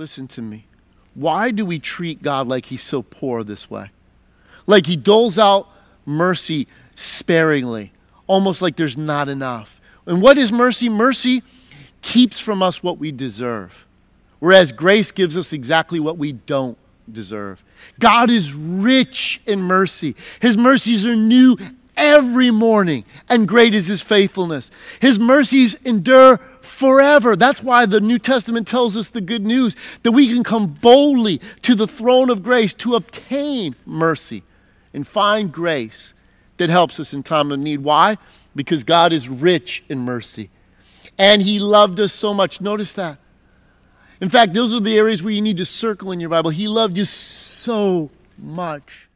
listen to me. Why do we treat God like he's so poor this way? Like he doles out mercy sparingly, almost like there's not enough. And what is mercy? Mercy keeps from us what we deserve, whereas grace gives us exactly what we don't deserve. God is rich in mercy. His mercies are new every morning, and great is his faithfulness. His mercies endure forever. That's why the New Testament tells us the good news that we can come boldly to the throne of grace to obtain mercy and find grace that helps us in time of need. Why? Because God is rich in mercy. And he loved us so much. Notice that. In fact, those are the areas where you need to circle in your Bible. He loved you so much.